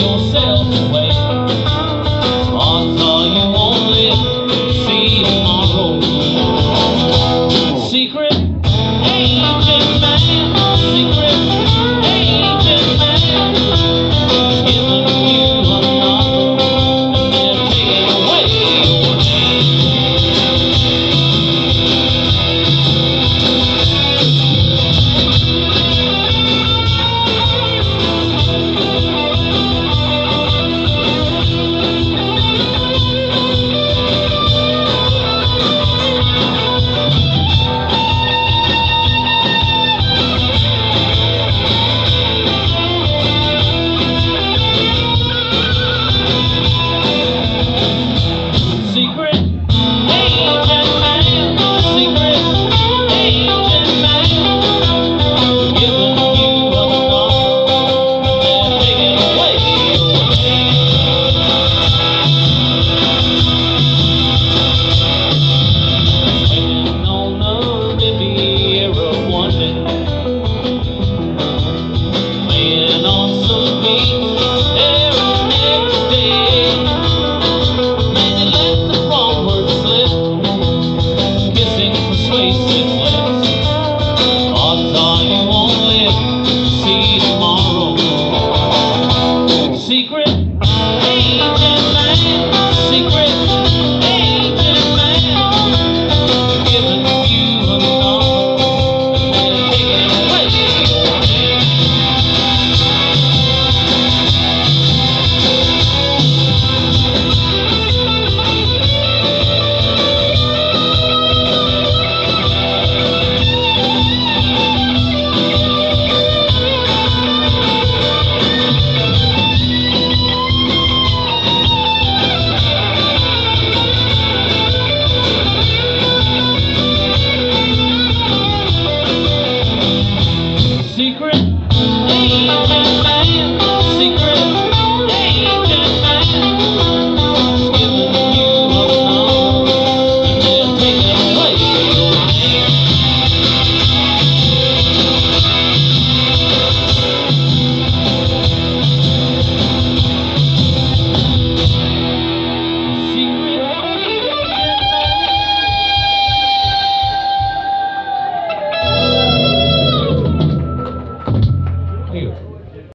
yourself away. I'll you won't live to see tomorrow.